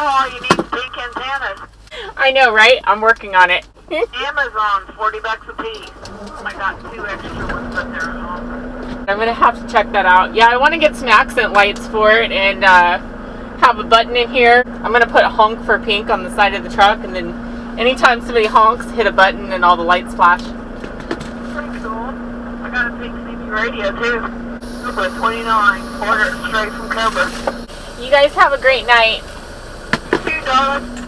now all you need is pink antennas. I know, right? I'm working on it. Amazon, 40 bucks a piece. I got two extra ones, but they're home. I'm gonna have to check that out. Yeah, I want to get some accent lights for it and uh, have a button in here. I'm gonna put a honk for pink on the side of the truck, and then anytime somebody honks, hit a button and all the lights flash. Pretty cool. I got a pink CB radio too. Cobra 29. Order straight from Cobra. You guys have a great night. God.